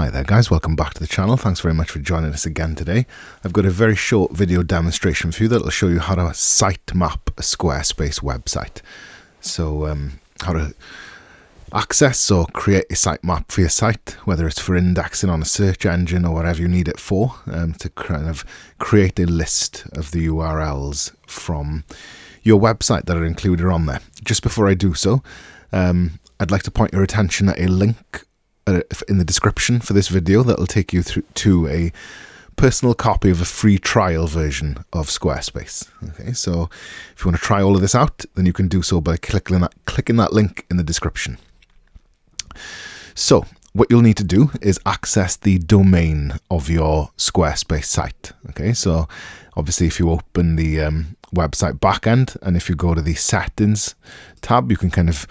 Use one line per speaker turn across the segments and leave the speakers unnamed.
Hi there guys, welcome back to the channel. Thanks very much for joining us again today. I've got a very short video demonstration for you that will show you how to sitemap a Squarespace website. So um, how to access or create a sitemap for your site, whether it's for indexing on a search engine or whatever you need it for, um, to kind of create a list of the URLs from your website that are included on there. Just before I do so, um, I'd like to point your attention at a link uh, in the description for this video that will take you through to a personal copy of a free trial version of Squarespace. Okay, so if you want to try all of this out, then you can do so by clicking that, clicking that link in the description. So what you'll need to do is access the domain of your Squarespace site. Okay, so obviously if you open the um, website backend and if you go to the settings tab, you can kind of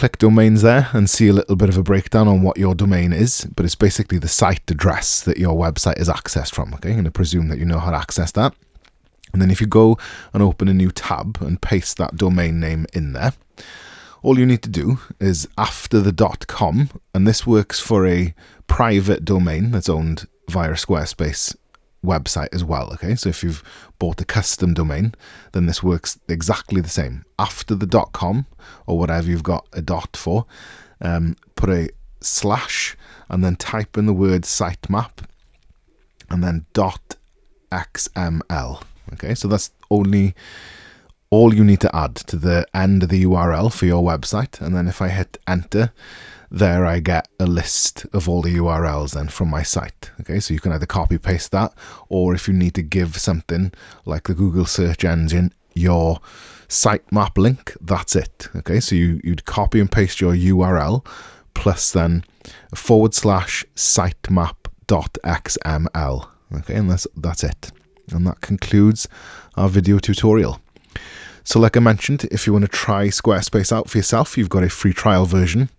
click domains there and see a little bit of a breakdown on what your domain is, but it's basically the site address that your website is accessed from. Okay, I'm going to presume that you know how to access that. And then if you go and open a new tab and paste that domain name in there, all you need to do is after the .com, and this works for a private domain that's owned via Squarespace website as well. Okay, so if you've bought a custom domain, then this works exactly the same. After the dot .com or whatever you've got a dot for, um, put a slash and then type in the word sitemap and then dot xml. Okay, so that's only all you need to add to the end of the URL for your website. And then if I hit enter, there I get a list of all the URLs then from my site. Okay, so you can either copy paste that, or if you need to give something like the Google search engine your sitemap link, that's it. Okay, so you, you'd copy and paste your URL plus then forward slash sitemap.xml. Okay, and that's that's it. And that concludes our video tutorial. So like I mentioned, if you want to try Squarespace out for yourself, you've got a free trial version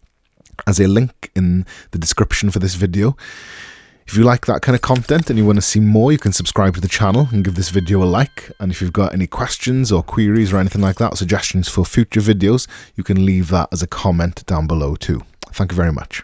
as a link in the description for this video. If you like that kind of content and you want to see more, you can subscribe to the channel and give this video a like. And if you've got any questions or queries or anything like that, suggestions for future videos, you can leave that as a comment down below too. Thank you very much.